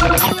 Let's go.